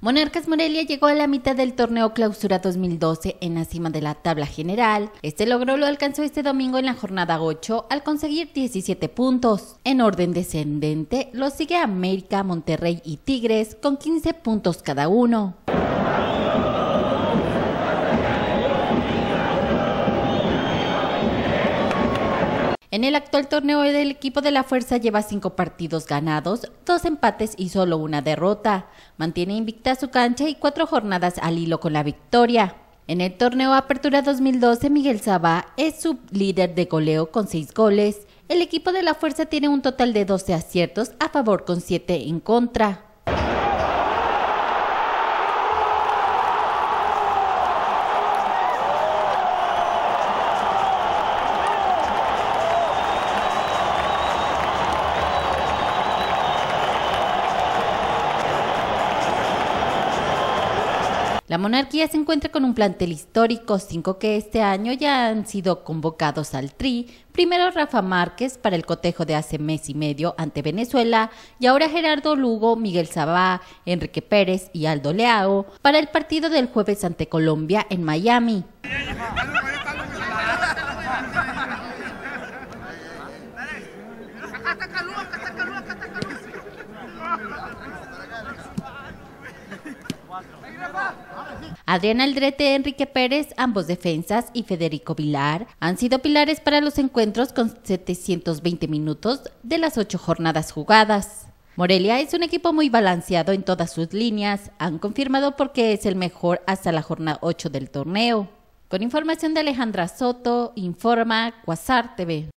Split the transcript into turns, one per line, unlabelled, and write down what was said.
Monarcas Morelia llegó a la mitad del torneo Clausura 2012 en la cima de la tabla general. Este logro lo alcanzó este domingo en la jornada 8 al conseguir 17 puntos. En orden descendente, lo sigue América, Monterrey y Tigres con 15 puntos cada uno. En el actual torneo el equipo de la Fuerza lleva cinco partidos ganados, dos empates y solo una derrota. Mantiene invicta su cancha y cuatro jornadas al hilo con la victoria. En el torneo Apertura 2012, Miguel Sabá es su líder de goleo con seis goles. El equipo de la Fuerza tiene un total de 12 aciertos a favor con siete en contra. La monarquía se encuentra con un plantel histórico, cinco que este año ya han sido convocados al TRI. Primero Rafa Márquez para el cotejo de hace mes y medio ante Venezuela y ahora Gerardo Lugo, Miguel Sabá, Enrique Pérez y Aldo Leao para el partido del jueves ante Colombia en Miami. Adrián Aldrete, Enrique Pérez, ambos defensas, y Federico Vilar han sido pilares para los encuentros con 720 minutos de las ocho jornadas jugadas. Morelia es un equipo muy balanceado en todas sus líneas, han confirmado porque es el mejor hasta la jornada 8 del torneo. Con información de Alejandra Soto, informa Cuasar TV.